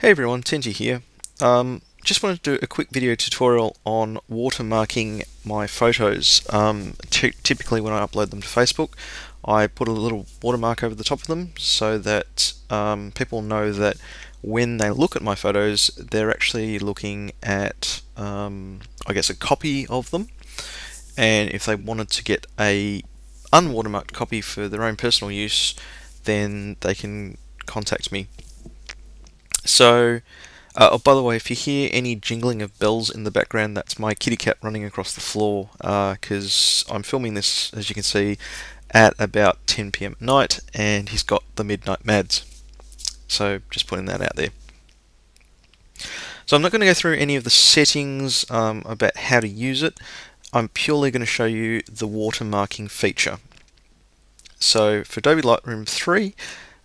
Hey everyone, Tenty here. Um, just wanted to do a quick video tutorial on watermarking my photos. Um, typically when I upload them to Facebook, I put a little watermark over the top of them so that um, people know that when they look at my photos, they're actually looking at, um, I guess, a copy of them. And if they wanted to get a unwatermarked copy for their own personal use, then they can contact me so, uh, oh, by the way, if you hear any jingling of bells in the background, that's my kitty cat running across the floor because uh, I'm filming this, as you can see, at about 10 p.m. at night and he's got the midnight mads. So, just putting that out there. So I'm not going to go through any of the settings um, about how to use it. I'm purely going to show you the watermarking feature. So for Adobe Lightroom 3,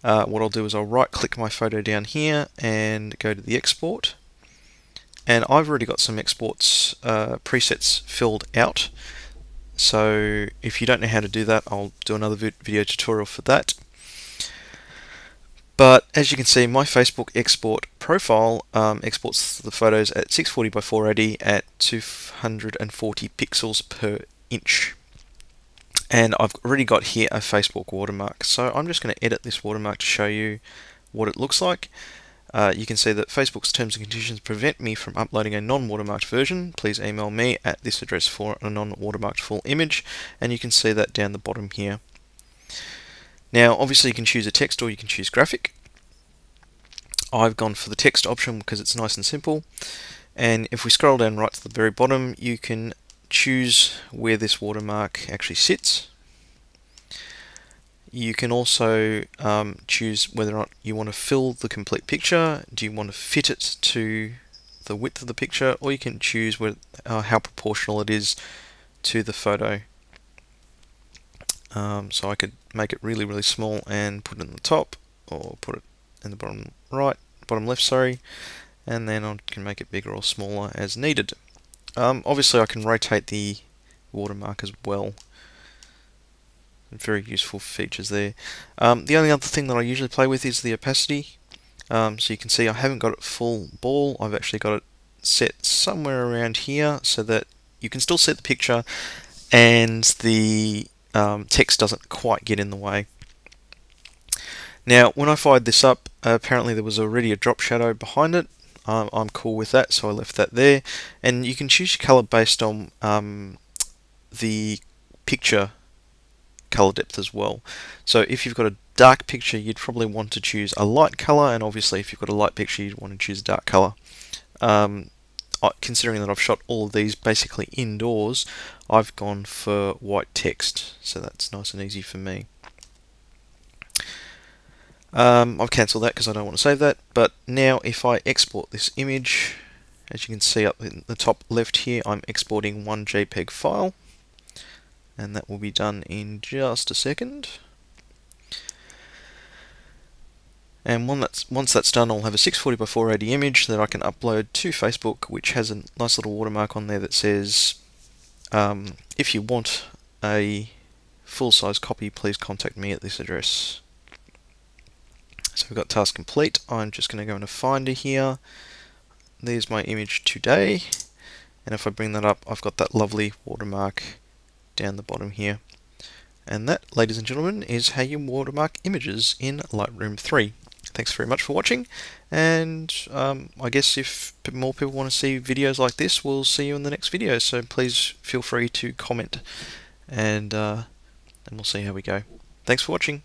uh, what I'll do is I'll right click my photo down here and go to the export. And I've already got some exports uh, presets filled out. So if you don't know how to do that I'll do another video tutorial for that. But as you can see my Facebook export profile um, exports the photos at 640 by 480 at 240 pixels per inch and I've already got here a Facebook watermark. So I'm just going to edit this watermark to show you what it looks like. Uh, you can see that Facebook's terms and conditions prevent me from uploading a non-watermarked version. Please email me at this address for a non-watermarked full image. And you can see that down the bottom here. Now obviously you can choose a text or you can choose graphic. I've gone for the text option because it's nice and simple. And if we scroll down right to the very bottom you can choose where this watermark actually sits. You can also um, choose whether or not you want to fill the complete picture, do you want to fit it to the width of the picture, or you can choose uh, how proportional it is to the photo. Um, so I could make it really, really small and put it in the top, or put it in the bottom right, bottom left, sorry, and then I can make it bigger or smaller as needed. Um, obviously I can rotate the watermark as well. Very useful features there. Um, the only other thing that I usually play with is the opacity. Um, so you can see I haven't got it full ball, I've actually got it set somewhere around here so that you can still see the picture and the um, text doesn't quite get in the way. Now when I fired this up, apparently there was already a drop shadow behind it, I'm cool with that, so I left that there. And you can choose your color based on um, the picture color depth as well. So if you've got a dark picture, you'd probably want to choose a light color, and obviously if you've got a light picture, you'd want to choose a dark color. Um, considering that I've shot all of these basically indoors, I've gone for white text, so that's nice and easy for me. Um, I've cancelled that because I don't want to save that. But now if I export this image, as you can see up in the top left here, I'm exporting one JPEG file. And that will be done in just a second. And that's, once that's done, I'll have a 640 by 480 image that I can upload to Facebook, which has a nice little watermark on there that says, um, if you want a full-size copy, please contact me at this address. So we've got task complete. I'm just going to go into Finder here. There's my image today. And if I bring that up, I've got that lovely watermark down the bottom here. And that, ladies and gentlemen, is how you watermark images in Lightroom 3. Thanks very much for watching, and um, I guess if more people want to see videos like this, we'll see you in the next video, so please feel free to comment, and, uh, and we'll see how we go. Thanks for watching.